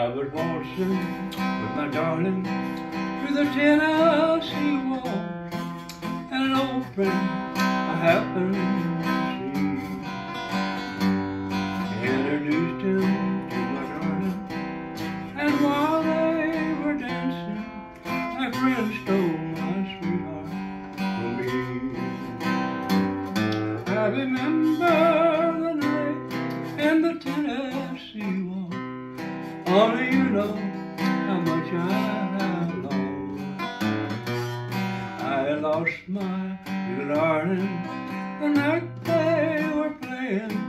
I was waltzing with my darling through the Tennessee waltz, and an old friend I happened to see introduced him to my darling, and while they were dancing, my friend stole my sweetheart from me. I remember the night in the Tennessee waltz. Only you know how much I have lost. I lost my darling the night they were playing